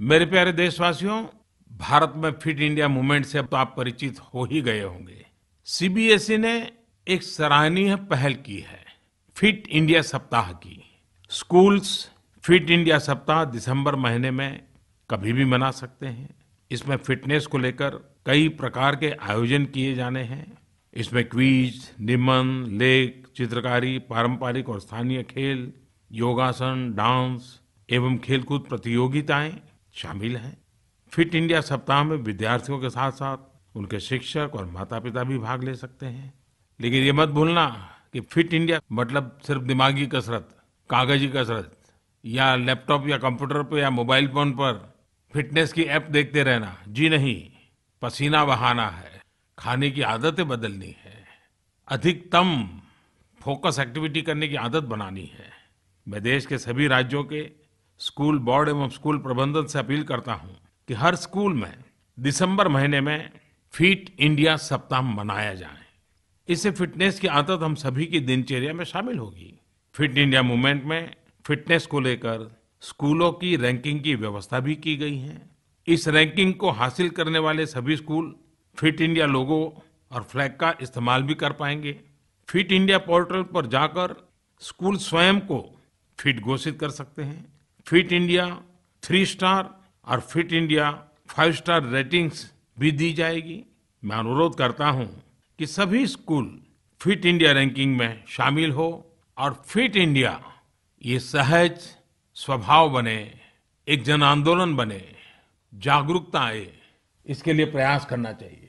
मेरे प्यारे देशवासियों, भारत में फिट इंडिया मूवमेंट से तो आप परिचित हो ही गए होंगे। सीबीएसई ने एक सराहनीय पहल की है, फिट इंडिया सप्ताह की। स्कूल्स फिट इंडिया सप्ताह दिसंबर महीने में कभी भी मना सकते हैं। इसमें फिटनेस को लेकर कई प्रकार के आयोजन किए जाने हैं। इसमें क्विज निबंध लेख, चित्रकारी, पारंपरिक और स्थानीय खेल, योगासन, डांस एवं खेलकूद प्रतियोगिताएँ शामिल हैं। फिट इंडिया सप्ताह में विद्यार्थियों के साथ साथ उनके शिक्षक और माता पिता भी भाग ले सकते हैं। लेकिन ये मत भूलना कि फिट इंडिया मतलब सिर्फ़ दिमागी कसरत, कागज़ी कसरत, या लैपटॉप या कंप्यूटर पर या मोबाइल फ़ोन पर। फिटनेस की ऐप देखते रहना, जी नहीं, पसीना बहाना है, खाने की आदतें बदलनी है, अधिकतम फोकस एक्टिविटी करने की आदत बनानी है। मैं देश के सभी राज्यों के स्कूल बोर्ड एवं स्कूल प्रबंधन से अपील करता हूँ कि हर स्कूल में दिसंबर महीने में फिट इंडिया सप्ताह मनाया जाए। इससे फिटनेस की आदत हम सभी की दिनचर्या में शामिल होगी। फिट इंडिया मूवमेंट में फिटनेस को लेकर स्कूलों की रैंकिंग की व्यवस्था भी की गई है। इस रैंकिंग को हासिल करने वाले सभी स्कूल फिट इंडिया लोगो और फ्लैग का इस्तेमाल भी कर पाएँगे। फिट इंडिया पोर्टल पर जाकर स्कूल स्वयं को फिट घोषित कर सकते हैं। फिट इंडिया थ्री स्टार और fit India five star ratings भी दी जाएगी। मैं अनुरोध करता हूँ कि सभी स्कूल फिट इंडिया रैंकिंग में शामिल हो और फिट इंडिया ये सहज स्वभाव बने एक जन आंदोलन बने, जागरूकता आए, इसके लिए प्रयास करना चाहिए।